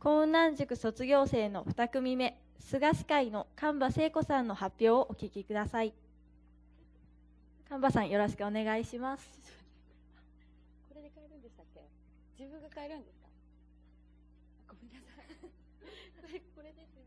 高南塾卒業生の2組目菅司会の神場聖子さんの発表をお聞きください。神場さんよろしくお願いします。これで変えるんでしたっけ？自分が変えるんですか？ごめんなさい。こ れこれです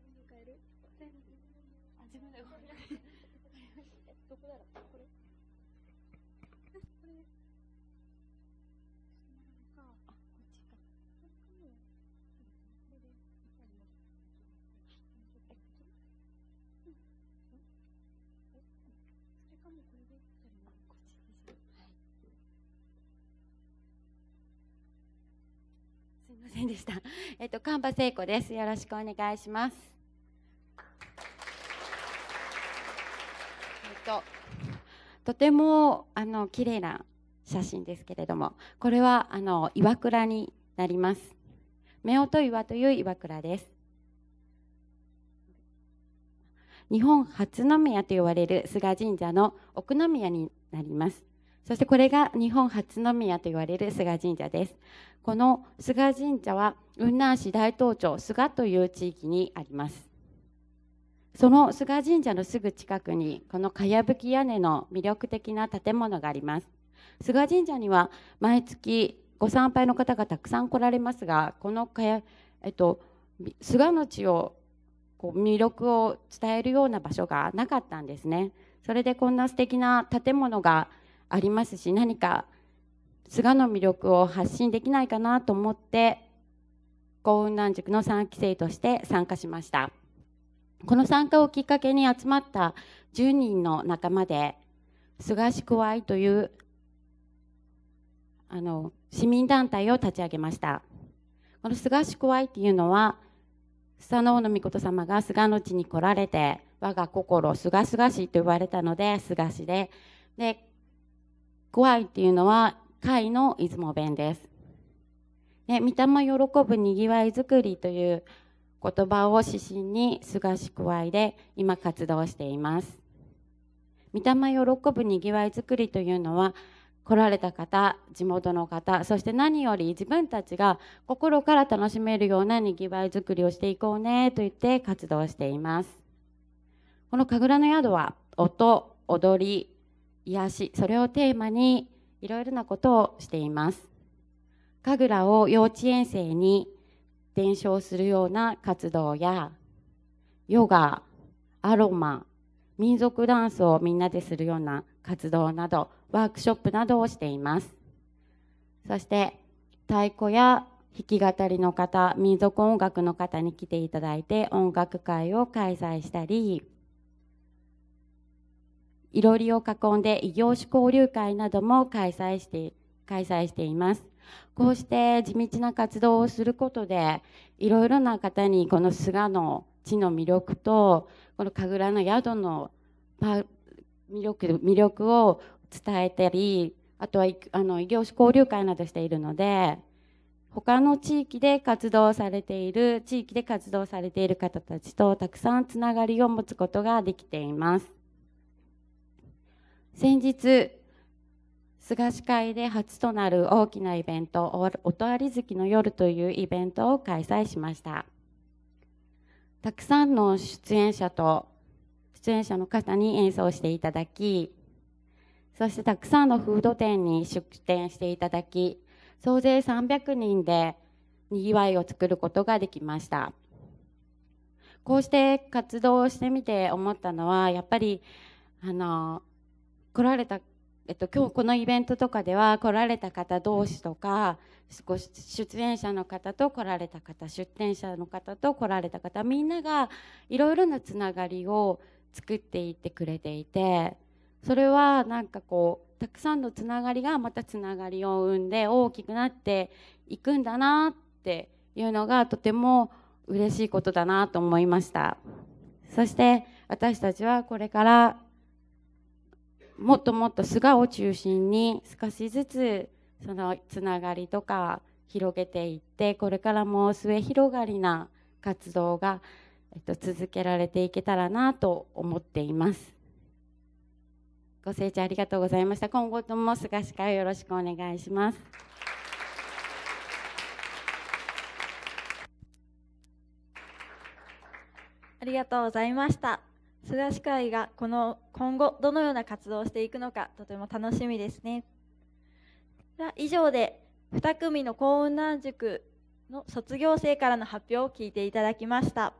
ませんでした。えっと、神場聖子です。よろしくお願いします。えっと、とても、あの、綺麗な写真ですけれども、これは、あの、岩倉になります。夫婦岩という岩倉です。日本初宮と言われる菅神社の奥宮になります。そしてこれが日本初宮と言われる菅神社です。この菅神社は雲南市大東町菅という地域にあります。その菅神社のすぐ近くにこのかやぶき屋根の魅力的な建物があります。菅神社には毎月ご参拝の方がたくさん来られますが、このかや、えっと、菅の地をこう魅力を伝えるような場所がなかったんですね。それでこんな素敵な建物がありますし何か菅の魅力を発信できないかなと思って幸運南塾の3期生として参加しました。この参加をきっかけに集まった10人の仲間で菅氏くいというあの市民団体を立ち上げました。この菅氏くいっていうのはスサノオノミコト様が菅の地に来られて我が心すがすがしと言われたので菅氏でで怖いっていうのは貝の出雲弁です。で、御霊喜ぶにぎわいづくりという言葉を指針に菅氏加えで今活動しています。御霊喜ぶにぎわいづくりというのは来られた方、地元の方、そして何より自分たちが心から楽しめるようなにぎわいづくりをしていこうねと言って活動しています。この神楽の宿は音、踊り、癒しそれをテーマにいろいろなことをしています。神楽を幼稚園生に伝承するような活動やヨガアロマ民族ダンスをみんなでするような活動などワークショップなどをしています。そして太鼓や弾き語りの方民族音楽の方に来ていただいて音楽会を開催したりいろりを囲んで異業種交流会なども開催して開催していますこうして地道な活動をすることでいろいろな方にこの菅の地の魅力とこの神楽の宿の魅力魅力を伝えたりあとはあの異業種交流会などしているので他の地域で活動されている地域で活動されている方たちとたくさんつながりを持つことができています。先日菅氏会で初となる大きなイベント「音あり月の夜」というイベントを開催しました。たくさんの出演者と出演者の方に演奏していただきそしてたくさんのフード店に出店していただき総勢300人でにぎわいを作ることができました。こうして活動をしてみて思ったのはやっぱりあの来られた、えっと、今日このイベントとかでは来られた方同士とかご出演者の方と来られた方出展者の方と来られた方みんながいろいろなつながりを作っていってくれていてそれはなんかこうたくさんのつながりがまたつながりを生んで大きくなっていくんだなっていうのがとても嬉しいことだなと思いました。そして私たちはこれからもっともっと菅を中心に少しずつそのつながりとか広げていってこれからも末広がりな活動が、えっと、続けられていけたらなと思っています。ご清聴ありがとうございました。今後とも菅司会よろしくお願いします。ありがとうございました。菅氏会がこの今後どのような活動をしていくのかとても楽しみですね。以上で2組の幸運南塾の卒業生からの発表を聞いていただきました。